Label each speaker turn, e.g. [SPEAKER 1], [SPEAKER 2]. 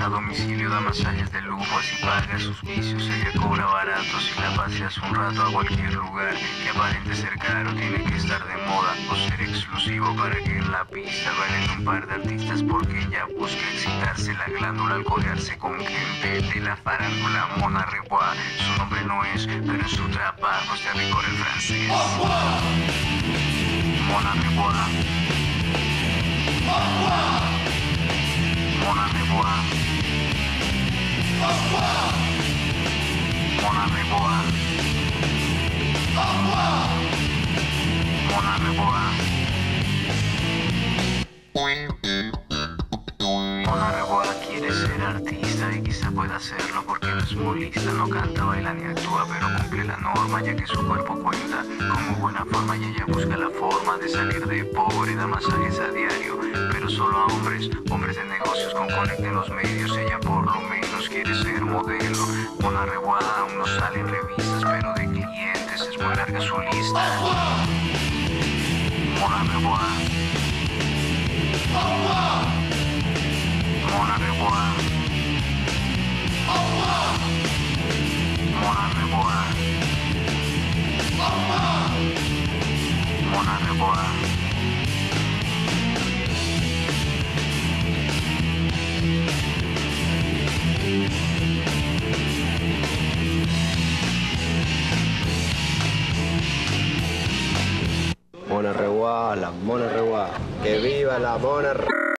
[SPEAKER 1] a domicilio, da masajes de lujo, así paga sus vicios. Ella cobra barato si la paseas un rato a cualquier lugar que aparente ser caro, tiene que estar de moda o ser exclusivo para que en la pista bailen un par de artistas porque ella busca excitarse la glándula al codearse con gente de la farándula Mona Rebois. Su nombre no es, pero en su trabajo está rigor el francés. Mona. Hombres, hombres de negocios con conecte en los medios, ella por lo menos quiere ser modelo. Mona Rebois larga su lista. Mona Rebois. Mona Rebois. Mona Rebois. Mona Rebois.
[SPEAKER 2] Mona Reguá, la Mona Reguá. Que viva la Mona Reguá.